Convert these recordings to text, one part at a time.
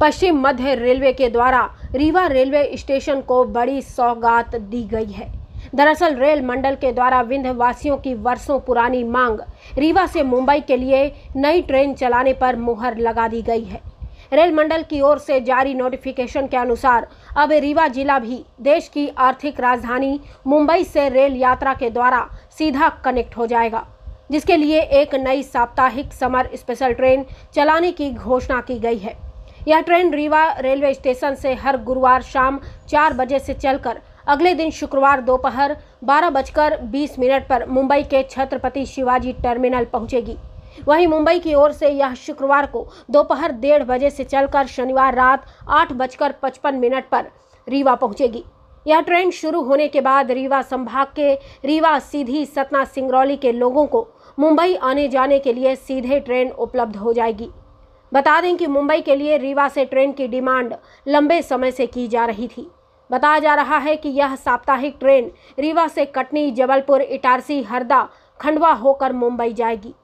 पश्चिम मध्य railway के द्वारा Rewa railway station को बड़ी सौगात दी गई है। दरअसल रेल मंडल के द्वारा विंध्य वासियों की वर्षों पुरानी मांग रीवा से मुंबई के लिए नई ट्रेन चलाने पर मुहर लगा दी गई है। रेल मंडल की ओर से जारी नोटिफिकेशन के अनुसार अब रीवा जिला भी देश की आर्थिक राजधानी मुंबई से रेल यात्रा के द्वारा सीधा कनेक्ट हो जाएगा, जिसके लिए एक नई साप्ताहिक समर स्पेशल ट्रेन चलाने की घोषणा की गई है। यह ट्रेन रीवा रेलवे स्टेशन से हर गुरुवार शाम चार बजे से चलकर अगले दिन शुक्रवार दोपहर बारह बजकर बीस मिनट पर मुंबई के छत्रपति शिवाजी टर्मिनल पहुंचेगी। वहीं मुंबई की ओर से यह शुक्रवार को दोपहर डेढ़ बजे से चलकर शनिवार रात आठ बजकर पचपन मिनट पर रीवा पहुंचेगी। यह ट्रेन शुरू होने के बाद रीवा संभाग के रीवा सीधी सतना सिंगरौली के लोगों को मुंबई आने जाने के लिए सीधे ट्रेन उपलब्ध हो जाएगी। बता दें कि मुंबई के लिए रीवा से ट्रेन की डिमांड लंबे समय से की जा रही थी। बताया जा रहा है कि यह साप्ताहिक ट्रेन रीवा से कटनी, जबलपुर, इटारसी, हरदा, खंडवा होकर मुंबई जाएगी।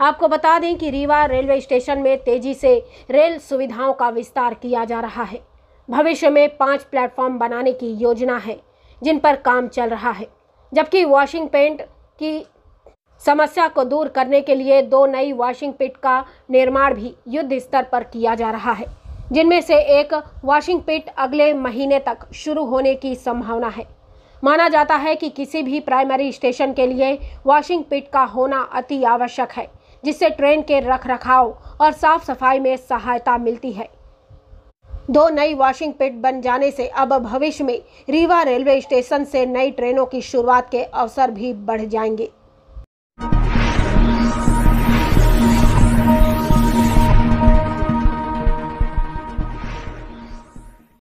आपको बता दें कि रीवा रेलवे स्टेशन में तेज़ी से रेल सुविधाओं का विस्तार किया जा रहा है। भविष्य में पाँच प्लेटफॉर्म बनाने की योजना है, जिन पर काम चल रहा है, जबकि वॉशिंग पेंट की समस्या को दूर करने के लिए दो नई वॉशिंग पिट का निर्माण भी युद्ध स्तर पर किया जा रहा है, जिनमें से एक वॉशिंग पिट अगले महीने तक शुरू होने की संभावना है। माना जाता है कि किसी भी प्राइमरी स्टेशन के लिए वॉशिंग पिट का होना अति आवश्यक है, जिससे ट्रेन के रख रखाव और साफ़ सफ़ाई में सहायता मिलती है। दो नई वॉशिंग पिट बन जाने से अब भविष्य में रीवा रेलवे स्टेशन से नई ट्रेनों की शुरुआत के अवसर भी बढ़ जाएँगे।